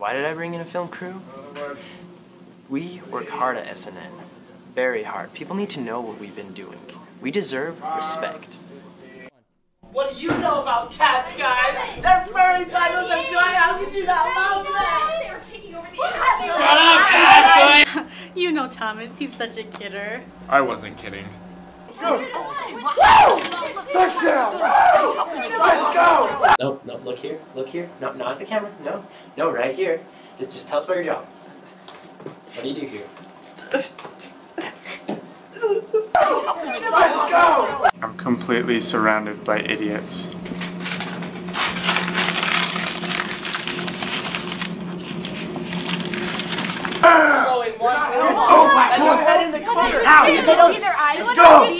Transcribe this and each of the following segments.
Why did I bring in a film crew? We work hard at SNN. Very hard. People need to know what we've been doing. We deserve respect. What do you know about cats, guys? They're furry bundles of joy. How could you not love them? They were taking over the Shut up, Ashley! You know Thomas, he's such a kidder. I wasn't kidding. No, no, look here, look here. No, not at the camera. No, no, right here. Just, just tell us about your job. What do you do here? Let's go! I'm completely surrounded by idiots. Going one Oh my god! your head in the corner. They don't see their eyes. Let's go.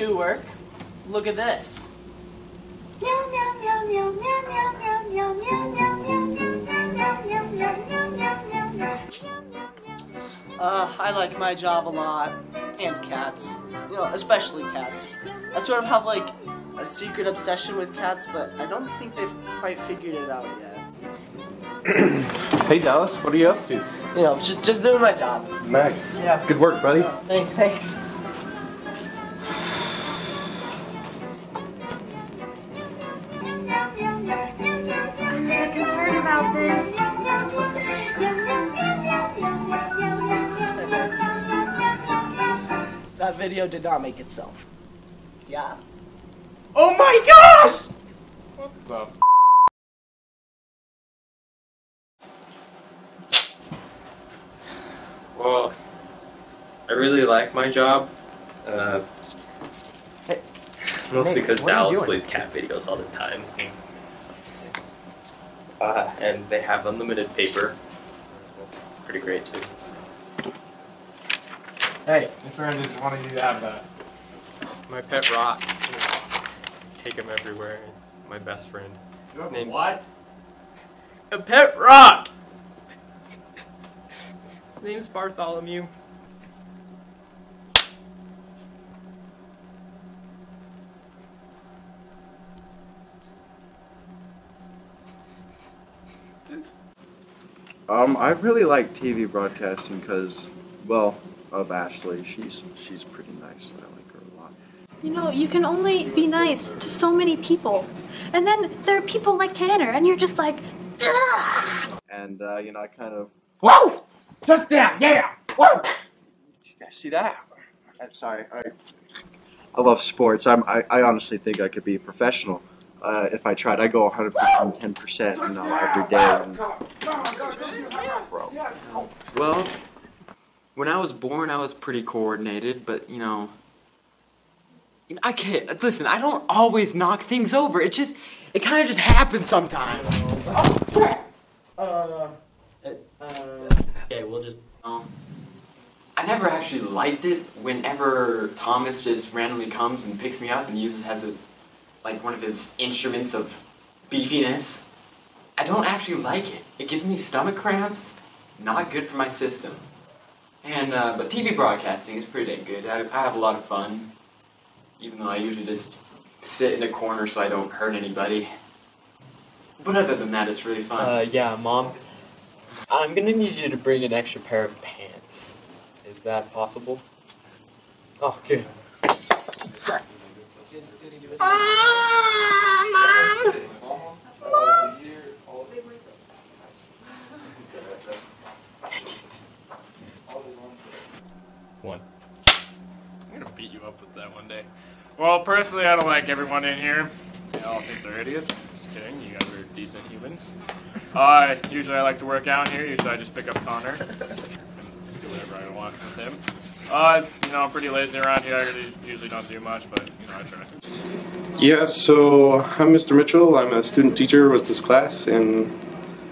I work. Look at this. Meow, meow, meow, meow, meow, meow, meow, meow, meow, meow, meow, meow, meow, meow, meow, meow, meow. Uh, I like my job a lot. And cats. You know, especially cats. I sort of have like a secret obsession with cats, but I don't think they've quite figured it out yet. Hey Dallas, what are you up to? You know, just just doing my job. Nice. Yeah. Good work, buddy. Hey, thanks. Video did not make itself. Yeah. Oh my gosh! What the? Well, I really like my job. Uh, mostly because what are Dallas plays cat videos all the time. Uh, and they have unlimited paper. That's pretty great too. so. Hey, Mr. Andrews wanted you to have that. My pet rock. Take him everywhere. It's my best friend. His name's what? a pet rock. His name's Bartholomew. Um, I really like TV broadcasting because, well, of Ashley. She's she's pretty nice. I like her a lot. You know, you can only be nice to so many people. And then there are people like Tanner, and you're just like, "Ugh." And uh, you know, I kind of Whoa! Touchdown! Yeah! Whoa! you guys see that? I'm sorry. I I love sports. I'm I, I honestly think I could be a professional. Uh, if I tried, I go 110 percent, you know, every day. And just, bro. Well, when I was born, I was pretty coordinated, but you know, I can't. Listen, I don't always knock things over. It just, it kind of just happens sometimes. Uh, okay, we'll just. Um, I never actually liked it whenever Thomas just randomly comes and picks me up and uses as his, like one of his instruments of beefiness. I don't actually like it. It gives me stomach cramps. Not good for my system. And uh, but TV broadcasting is pretty dang good. I, I have a lot of fun, even though I usually just sit in a corner so I don't hurt anybody. But other than that, it's really fun. Uh, yeah, mom. I'm gonna need you to bring an extra pair of pants. Is that possible? Oh, good. say? Well, personally, I don't like everyone in here. They all think they're idiots. Just kidding. You guys are decent humans. Uh, usually I like to work out here. Usually I just pick up Connor and just do whatever I want with him. Uh, you know, I'm pretty lazy around here. I usually don't do much, but, you know, I try. Yeah, so I'm Mr. Mitchell. I'm a student teacher with this class, and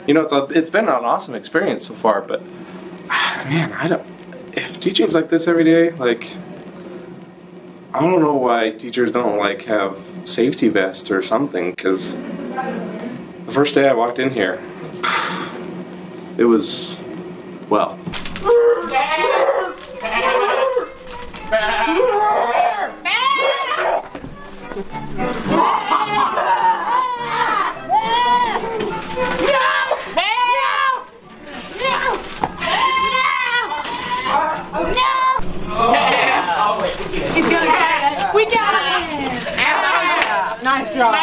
you know, it's a, it's been an awesome experience so far. But man, I don't. If teaching's like this every day, like I don't know why teachers don't like have safety vests or something. Because the first day I walked in here, it was well. He's gonna get it. We got it. Nice job.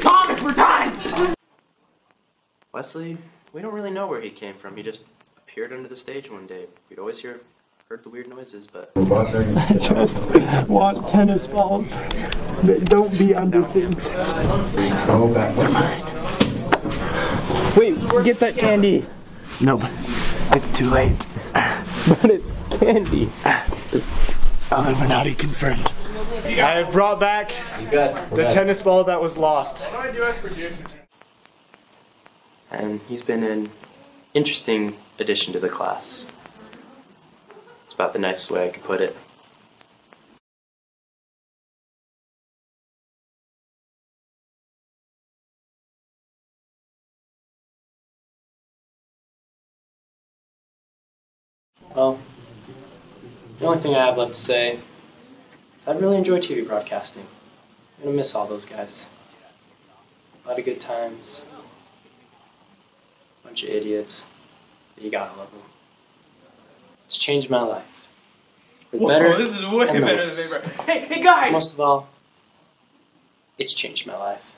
Thomas, we're done! Wesley, we don't really know where he came from. He just appeared under the stage one day. We'd always hear, heard the weird noises, but. I just want tennis balls that don't be under things. Wait, get that candy. No, it's too late. But it's candy. Illuminati confirmed. I have brought back the tennis ball that was lost. And he's been an interesting addition to the class. It's about the nicest way I could put it. Well, the only thing I have left to say is I really enjoy TV broadcasting. I'm gonna miss all those guys. A lot of good times. Bunch of idiots. But you gotta love them. It's changed my life. Whoa, better this is way better than paper. Hey, hey guys! Most of all, it's changed my life.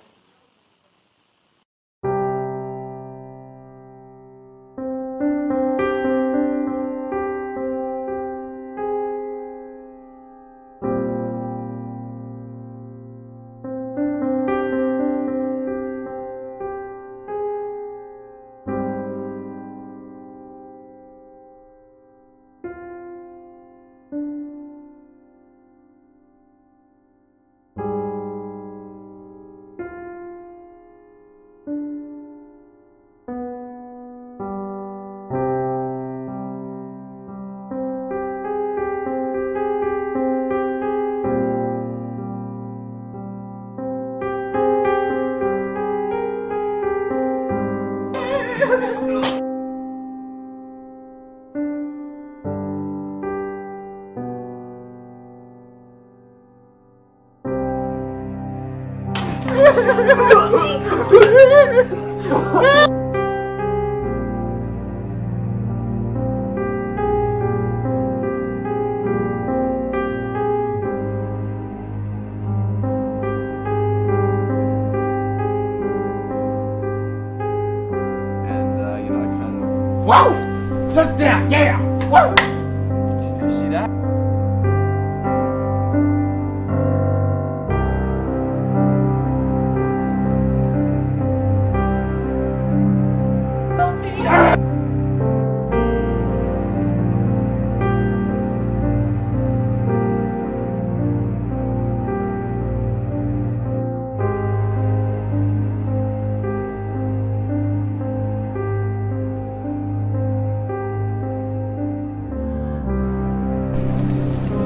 Uh, Whoa! Touchdown! Yeah! Whoa! Did you see that?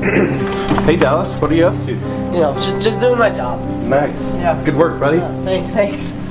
Hey Dallas, what are you up to? You know, just just doing my job. Nice. Yeah. Good work, buddy. Thanks. Thanks.